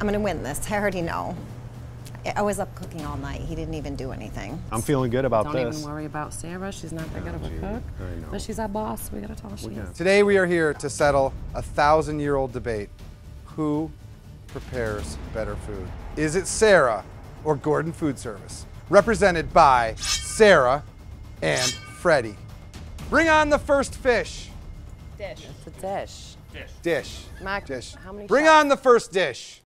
I'm gonna win this. I already know. I- was up cooking all night. He didn't even do anything. I'm feeling good about Don't this. even worry about Sarah. She's not that good of a oh, cook. I know. But she's our boss. We gotta tell her she is. Today we are here to settle a thousand year old debate. Who prepares better food? Is it Sarah or Gordon Food Service? Represented by Sarah and Freddy. Bring on the first fish. Dish. It's a dish. Dish. Mac, Dish. how many Bring shots? on the first dish.